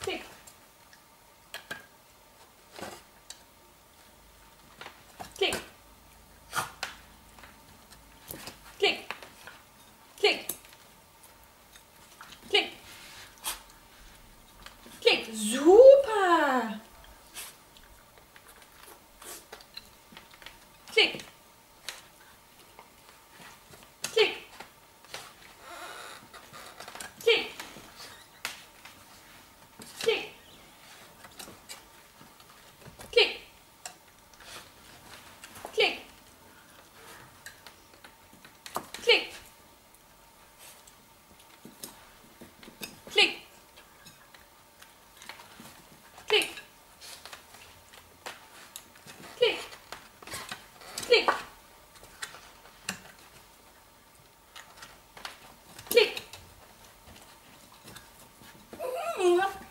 Pick. Klick. Klick. Klick. Klick. Klick. Klick. Mm.